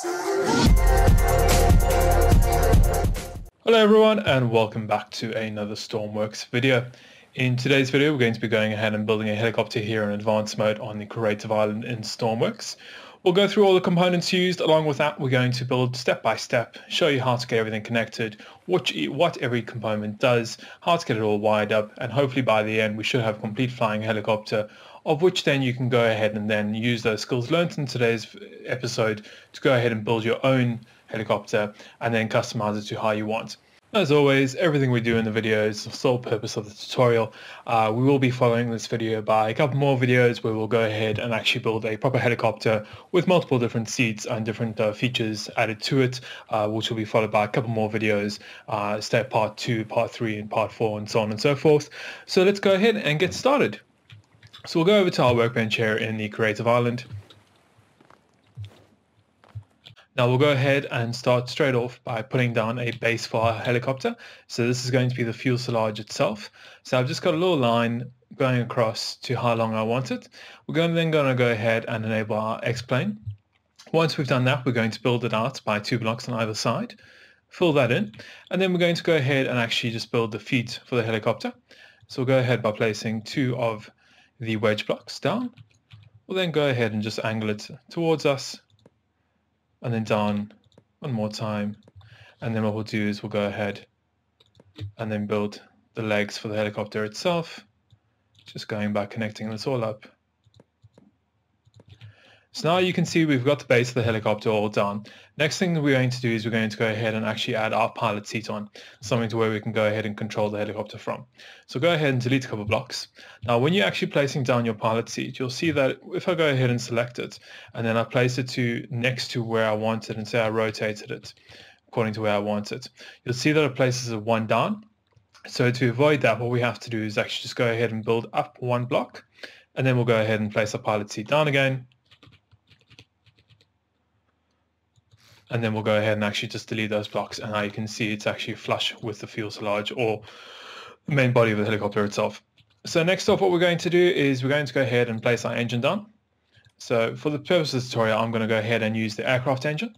Hello everyone and welcome back to another Stormworks video. In today's video we're going to be going ahead and building a helicopter here in advanced mode on the Creative Island in Stormworks. We'll go through all the components used. Along with that, we're going to build step by step, show you how to get everything connected, what, what every component does, how to get it all wired up, and hopefully by the end we should have a complete flying helicopter, of which then you can go ahead and then use those skills learned in today's episode to go ahead and build your own helicopter and then customize it to how you want. As always, everything we do in the video is the sole purpose of the tutorial. Uh, we will be following this video by a couple more videos where we'll go ahead and actually build a proper helicopter with multiple different seats and different uh, features added to it, uh, which will be followed by a couple more videos, uh, step part 2, part 3, and part 4, and so on and so forth. So let's go ahead and get started. So we'll go over to our workbench here in the Creative Island. Now we'll go ahead and start straight off by putting down a base for our helicopter. So this is going to be the fuselage itself. So I've just got a little line going across to how long I want it. We're going then going to go ahead and enable our X-plane. Once we've done that, we're going to build it out by two blocks on either side. Fill that in. And then we're going to go ahead and actually just build the feet for the helicopter. So we'll go ahead by placing two of the wedge blocks down. We'll then go ahead and just angle it towards us and then down one more time. And then what we'll do is we'll go ahead and then build the legs for the helicopter itself. Just going back, connecting this all up. So now you can see we've got the base of the helicopter all done. Next thing we're going to do is we're going to go ahead and actually add our pilot seat on, something to where we can go ahead and control the helicopter from. So go ahead and delete a couple blocks. Now when you're actually placing down your pilot seat, you'll see that if I go ahead and select it, and then I place it to next to where I want it, and say I rotated it according to where I want it, you'll see that it places it one down. So to avoid that, what we have to do is actually just go ahead and build up one block, and then we'll go ahead and place our pilot seat down again, and then we'll go ahead and actually just delete those blocks and now you can see it's actually flush with the fuselage or the main body of the helicopter itself. So next off what we're going to do is we're going to go ahead and place our engine down. So for the purpose of the tutorial I'm going to go ahead and use the aircraft engine.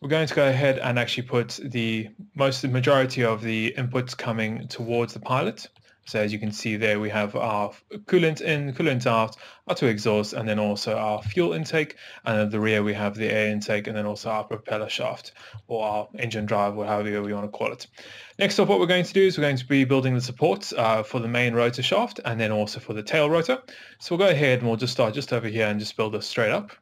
We're going to go ahead and actually put the most the majority of the inputs coming towards the pilot. So as you can see there, we have our coolant in, coolant out, our two exhausts, and then also our fuel intake. And at the rear, we have the air intake, and then also our propeller shaft, or our engine drive, whatever we want to call it. Next up, what we're going to do is we're going to be building the supports uh, for the main rotor shaft, and then also for the tail rotor. So we'll go ahead and we'll just start just over here and just build this straight up.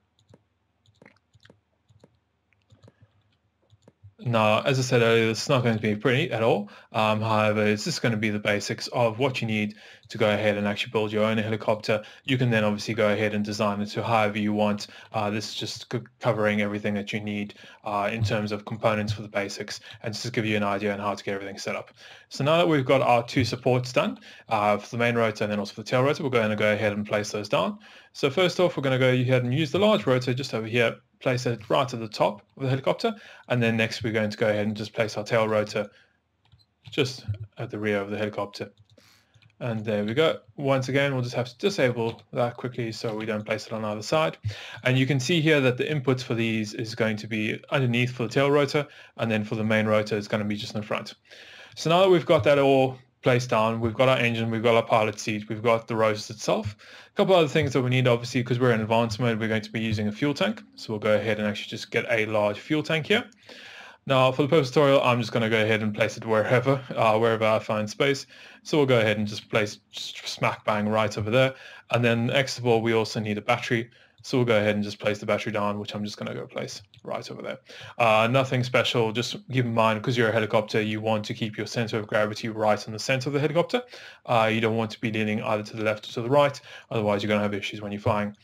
Now, as I said earlier, it's not going to be pretty at all. Um, however, it's just going to be the basics of what you need to go ahead and actually build your own helicopter. You can then obviously go ahead and design it to however you want. Uh, this is just covering everything that you need uh, in terms of components for the basics and just give you an idea on how to get everything set up. So now that we've got our two supports done uh, for the main rotor and then also for the tail rotor, we're going to go ahead and place those down. So first off, we're going to go ahead and use the large rotor just over here place it right at the top of the helicopter. And then next we're going to go ahead and just place our tail rotor just at the rear of the helicopter. And there we go. Once again, we'll just have to disable that quickly so we don't place it on either side. And you can see here that the inputs for these is going to be underneath for the tail rotor, and then for the main rotor, it's going to be just in the front. So now that we've got that all placed down. We've got our engine, we've got our pilot seat, we've got the rotors itself. A couple other things that we need, obviously, because we're in advanced mode, we're going to be using a fuel tank. So we'll go ahead and actually just get a large fuel tank here. Now, for the the tutorial, I'm just going to go ahead and place it wherever, uh, wherever I find space. So we'll go ahead and just place smack bang right over there. And then next of all, we also need a battery. So we'll go ahead and just place the battery down, which I'm just going to go place right over there. Uh, nothing special. Just keep in mind, because you're a helicopter, you want to keep your center of gravity right in the center of the helicopter. Uh, you don't want to be leaning either to the left or to the right. Otherwise, you're going to have issues when you're flying.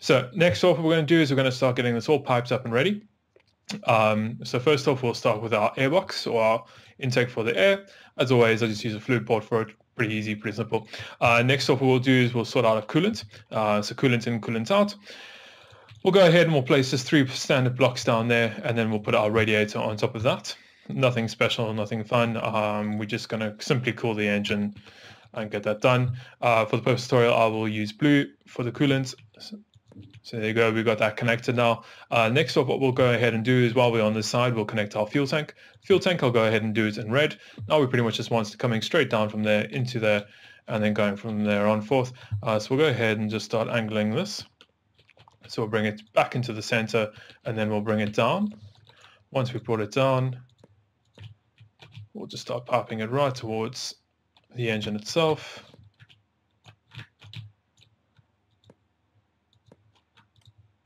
So next off, what we're going to do is we're going to start getting this all piped up and ready. Um, so first off, we'll start with our airbox or our intake for the air. As always, I just use a fluid port for it. Pretty easy, pretty simple. Uh, next off, what we'll do is we'll sort out a coolant. Uh, so coolant in, coolant out. We'll go ahead and we'll place just three standard blocks down there, and then we'll put our radiator on top of that. Nothing special, nothing fun. Um, we're just going to simply cool the engine and get that done. Uh, for the purpose tutorial, I will use blue for the coolant. So there you go, we've got that connected now. Uh, next up, what we'll go ahead and do is while we're on this side, we'll connect our fuel tank. Fuel tank, I'll go ahead and do it in red. Now we pretty much just want it coming straight down from there into there and then going from there on forth. Uh, so we'll go ahead and just start angling this. So we'll bring it back into the center and then we'll bring it down. Once we've brought it down, we'll just start piping it right towards the engine itself.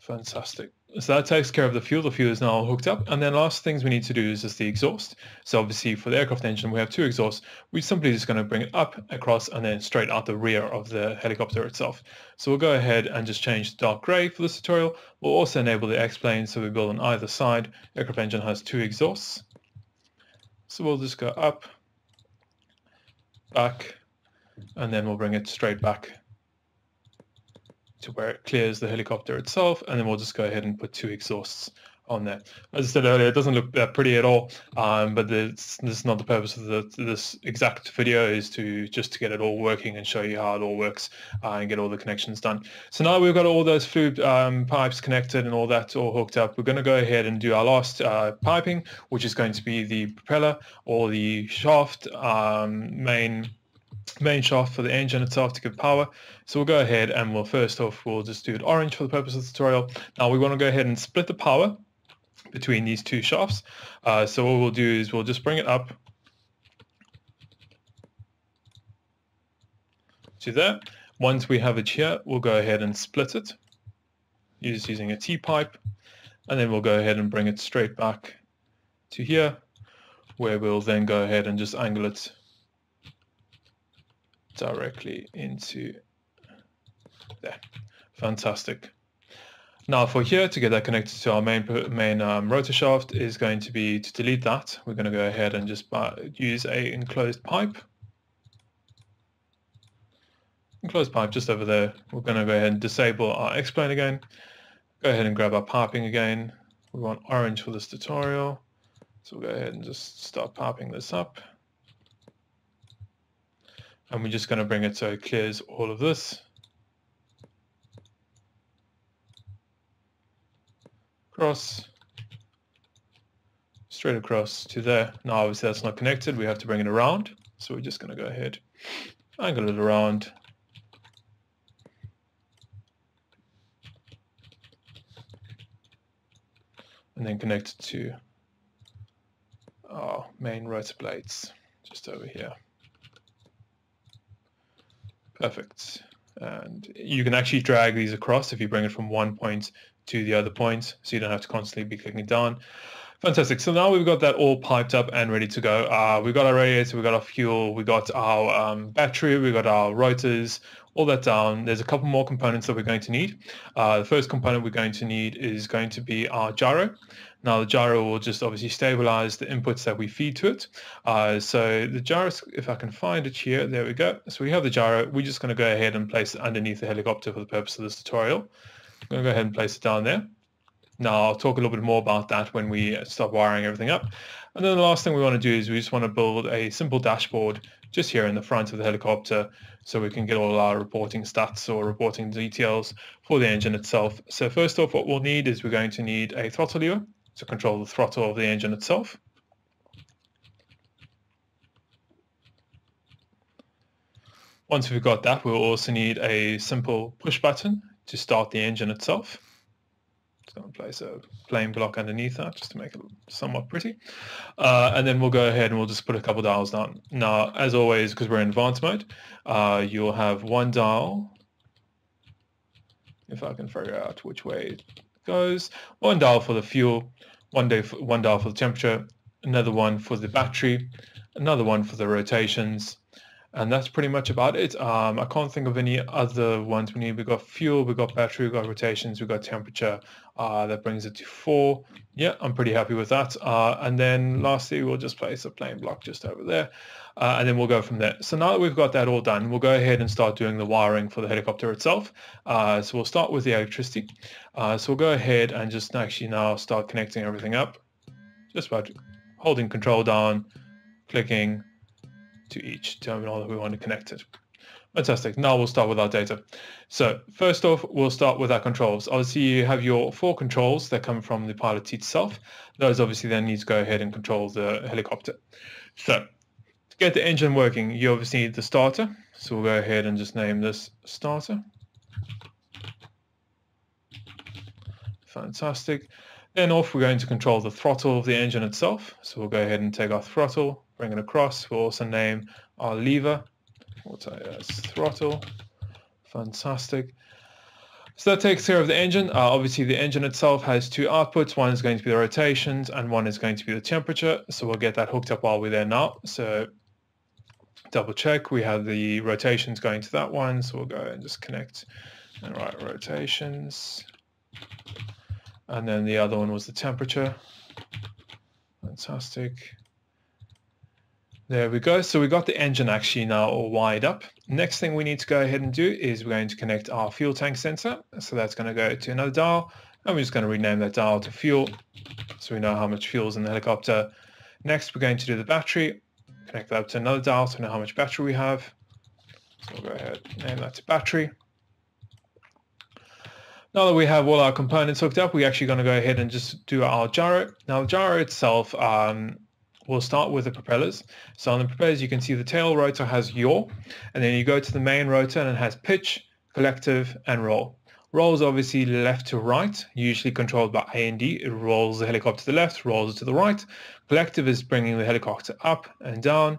Fantastic. So that takes care of the fuel. The fuel is now hooked up. And then last things we need to do is just the exhaust. So obviously for the aircraft engine, we have two exhausts. We're simply just going to bring it up, across, and then straight out the rear of the helicopter itself. So we'll go ahead and just change dark gray for this tutorial. We'll also enable the X-plane so we build on either side. Aircraft engine has two exhausts. So we'll just go up, back, and then we'll bring it straight back to where it clears the helicopter itself, and then we'll just go ahead and put two exhausts on there. As I said earlier, it doesn't look that pretty at all, um, but this, this, is not the purpose of the, this exact video, is to just to get it all working and show you how it all works uh, and get all the connections done. So now we've got all those fluid um, pipes connected and all that all hooked up. We're going to go ahead and do our last uh, piping, which is going to be the propeller or the shaft um, main main shaft for the engine itself to give power. So we'll go ahead and we'll first off, we'll just do it orange for the purpose of the tutorial. Now we want to go ahead and split the power between these two shafts. Uh, so what we'll do is we'll just bring it up to there. Once we have it here, we'll go ahead and split it just using a T-pipe. And then we'll go ahead and bring it straight back to here, where we'll then go ahead and just angle it directly into there. Fantastic. Now for here, to get that connected to our main main um, rotor shaft is going to be to delete that. We're going to go ahead and just use a enclosed pipe. Enclosed pipe just over there. We're going to go ahead and disable our X-plane again. Go ahead and grab our piping again. We want orange for this tutorial. So we'll go ahead and just start piping this up and we're just going to bring it so it clears all of this. Cross, straight across to there. Now obviously that's not connected, we have to bring it around. So we're just going to go ahead, angle it around. And then connect it to our main rotor blades just over here. Perfect. And you can actually drag these across if you bring it from one point to the other point, so you don't have to constantly be clicking it down. Fantastic. So now we've got that all piped up and ready to go. Uh, we've got our radiator, we've got our fuel, we've got our um, battery, we've got our rotors, all that down. There's a couple more components that we're going to need. Uh, the first component we're going to need is going to be our gyro. Now the gyro will just obviously stabilize the inputs that we feed to it. Uh, so the gyro, if I can find it here, there we go. So we have the gyro. We're just going to go ahead and place it underneath the helicopter for the purpose of this tutorial. I'm going to go ahead and place it down there. Now I'll talk a little bit more about that when we start wiring everything up. And then the last thing we want to do is we just want to build a simple dashboard just here in the front of the helicopter so we can get all our reporting stats or reporting details for the engine itself. So first off, what we'll need is we're going to need a throttle lever to control the throttle of the engine itself. Once we've got that, we'll also need a simple push button to start the engine itself. Just going to place a plain block underneath that just to make it somewhat pretty. Uh, and then we'll go ahead and we'll just put a couple dials down. Now, as always, because we're in advanced mode, uh, you'll have one dial, if I can figure out which way it goes, one dial for the fuel, one, day for, one dial for the temperature, another one for the battery, another one for the rotations, and that's pretty much about it. Um, I can't think of any other ones we need. We've got fuel, we've got battery, we've got rotations, we've got temperature. Uh, that brings it to four. Yeah, I'm pretty happy with that. Uh, and then lastly, we'll just place a plain block just over there. Uh, and then we'll go from there. So now that we've got that all done, we'll go ahead and start doing the wiring for the helicopter itself. Uh, so we'll start with the electricity. Uh, so we'll go ahead and just actually now start connecting everything up. Just by holding control down, clicking, to each terminal that we want to connect it. Fantastic. Now we'll start with our data. So first off, we'll start with our controls. Obviously, you have your four controls that come from the pilot itself. Those obviously then need to go ahead and control the helicopter. So to get the engine working, you obviously need the starter. So we'll go ahead and just name this starter. Fantastic. Then off, we're going to control the throttle of the engine itself. So we'll go ahead and take our throttle, bring it across. We'll also name our lever tell you that's throttle. Fantastic. So that takes care of the engine. Uh, obviously, the engine itself has two outputs. One is going to be the rotations and one is going to be the temperature. So we'll get that hooked up while we're there now. So double check. We have the rotations going to that one. So we'll go and just connect and write rotations. And then the other one was the temperature. Fantastic. There we go. So we got the engine actually now all wired up. Next thing we need to go ahead and do is we're going to connect our fuel tank sensor. So that's going to go to another dial and we're just going to rename that dial to fuel so we know how much fuel is in the helicopter. Next, we're going to do the battery, connect that up to another dial we know how much battery we have. So we'll go ahead and name that to battery. Now that we have all our components hooked up, we're actually going to go ahead and just do our gyro. Now the gyro itself, um, We'll start with the propellers. So on the propellers, you can see the tail rotor has yaw, and then you go to the main rotor and it has pitch, collective, and roll. Roll is obviously left to right, usually controlled by A and D. It rolls the helicopter to the left, rolls it to the right. Collective is bringing the helicopter up and down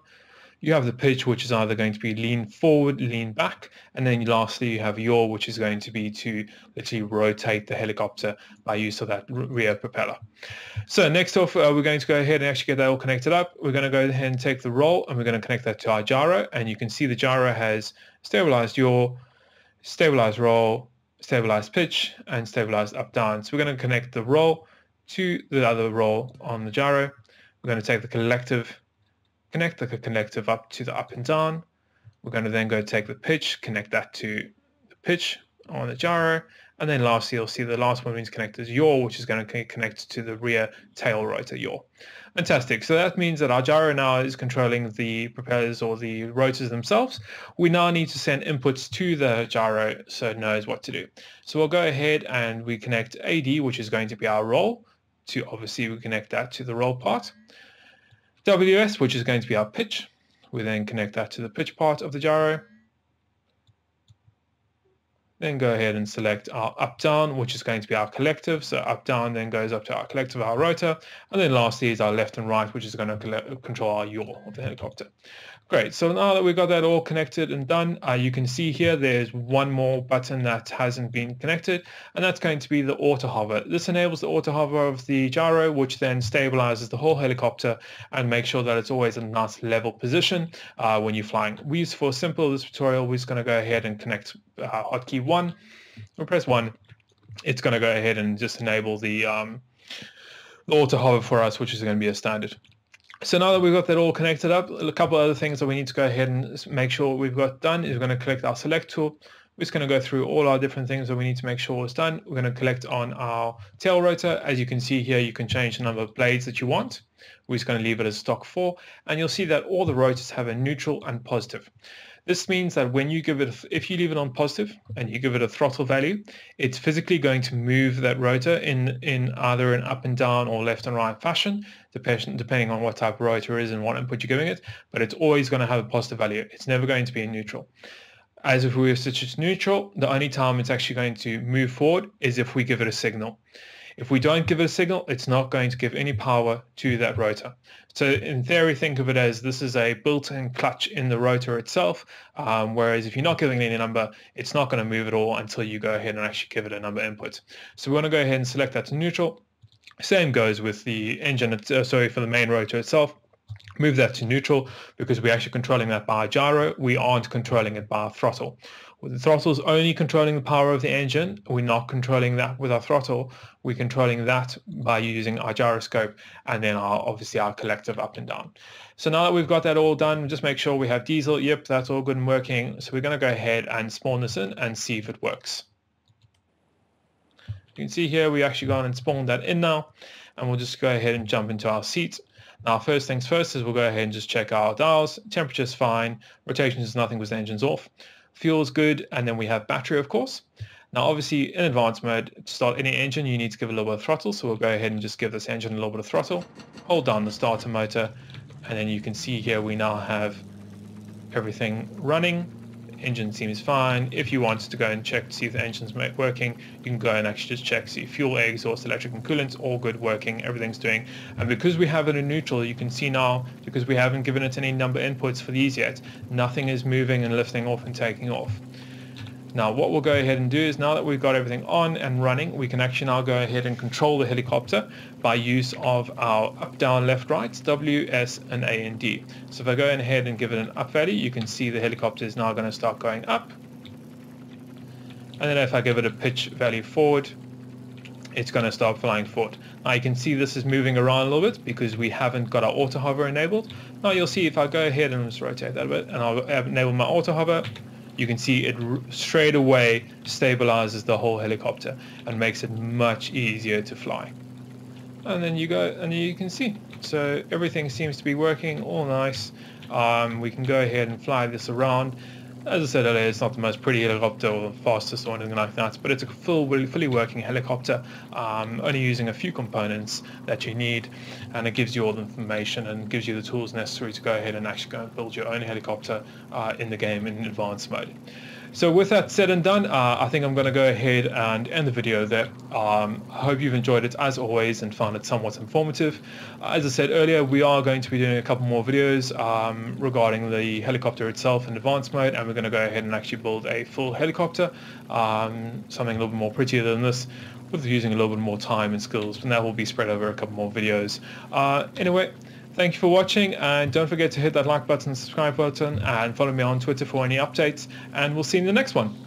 you have the pitch, which is either going to be lean forward, lean back, and then lastly you have yaw, which is going to be to literally rotate the helicopter by use of that rear propeller. So next off, uh, we're going to go ahead and actually get that all connected up. We're going to go ahead and take the roll, and we're going to connect that to our gyro, and you can see the gyro has stabilized yaw, stabilized roll, stabilized pitch, and stabilized up down. So we're going to connect the roll to the other roll on the gyro. We're going to take the collective connect like a connective up to the up and down. We're going to then go take the pitch, connect that to the pitch on the gyro. And then lastly, you'll see the last one means connect is yaw, which is going to connect to the rear tail rotor yaw. Fantastic. So that means that our gyro now is controlling the propellers or the rotors themselves. We now need to send inputs to the gyro so it knows what to do. So we'll go ahead and we connect AD, which is going to be our roll, to obviously we connect that to the roll part. WS, which is going to be our pitch. We then connect that to the pitch part of the gyro. Then go ahead and select our up-down, which is going to be our collective. So up-down then goes up to our collective, our rotor. And then lastly is our left and right, which is going to control our yaw of the helicopter. Great. So now that we've got that all connected and done, uh, you can see here there's one more button that hasn't been connected, and that's going to be the auto hover. This enables the auto hover of the gyro, which then stabilizes the whole helicopter and makes sure that it's always in a nice level position uh, when you're flying. We use for simple this tutorial, we're just going to go ahead and connect uh, hotkey one. we press one. It's going to go ahead and just enable the um, the auto hover for us, which is going to be a standard. So now that we've got that all connected up, a couple other things that we need to go ahead and make sure we've got done is we're going to collect our select tool. We're just going to go through all our different things that we need to make sure is done. We're going to collect on our tail rotor. As you can see here, you can change the number of blades that you want. We're just going to leave it as stock 4. And you'll see that all the rotors have a neutral and positive. This means that when you give it, if you leave it on positive and you give it a throttle value, it's physically going to move that rotor in, in either an up and down or left and right fashion, depending, depending on what type of rotor it is and what input you're giving it, but it's always going to have a positive value. It's never going to be in neutral. As if we were switched to neutral, the only time it's actually going to move forward is if we give it a signal. If we don't give it a signal, it's not going to give any power to that rotor. So in theory, think of it as this is a built-in clutch in the rotor itself, um, whereas if you're not giving any number, it's not going to move at all until you go ahead and actually give it a number input. So we want to go ahead and select that to neutral. Same goes with the engine, uh, sorry, for the main rotor itself move that to neutral because we're actually controlling that by gyro. We aren't controlling it by throttle. The throttle is only controlling the power of the engine. We're not controlling that with our throttle. We're controlling that by using our gyroscope and then our obviously our collective up and down. So now that we've got that all done, just make sure we have diesel. Yep, that's all good and working. So we're going to go ahead and spawn this in and see if it works. You can see here we actually gone and spawned that in now and we'll just go ahead and jump into our seat. Now, first things first is we'll go ahead and just check our dials. Temperature's fine. Rotation is nothing because the engine's off. fuel's good, and then we have battery, of course. Now, obviously, in advanced mode, to start any engine, you need to give a little bit of throttle. So we'll go ahead and just give this engine a little bit of throttle. Hold down the starter motor, and then you can see here we now have everything running. Engine seems fine. If you want to go and check to see if the engine's working, you can go and actually just check, see fuel, air exhaust, electric and coolant, all good working, everything's doing. And because we have it in neutral, you can see now, because we haven't given it any number inputs for these yet, nothing is moving and lifting off and taking off. Now what we'll go ahead and do is now that we've got everything on and running, we can actually now go ahead and control the helicopter by use of our up, down, left, right, W, S, and A and D. So if I go ahead and give it an up value, you can see the helicopter is now going to start going up. And then if I give it a pitch value forward, it's going to start flying forward. Now you can see this is moving around a little bit because we haven't got our auto hover enabled. Now you'll see if I go ahead and just rotate that a bit and I'll enable my auto hover, you can see it straight away stabilizes the whole helicopter and makes it much easier to fly. And then you go and you can see. So everything seems to be working all nice. Um, we can go ahead and fly this around as I said earlier, it's not the most pretty helicopter or the fastest or anything like that, but it's a full, fully working helicopter, um, only using a few components that you need, and it gives you all the information and gives you the tools necessary to go ahead and actually go and build your own helicopter uh, in the game in advanced mode. So with that said and done, uh, I think I'm going to go ahead and end the video there. Um, I hope you've enjoyed it as always and found it somewhat informative. Uh, as I said earlier, we are going to be doing a couple more videos um, regarding the helicopter itself in advanced mode and we're going to go ahead and actually build a full helicopter, um, something a little bit more prettier than this with using a little bit more time and skills and that will be spread over a couple more videos. Uh, anyway, Thank you for watching and don't forget to hit that like button, subscribe button and follow me on Twitter for any updates and we'll see you in the next one.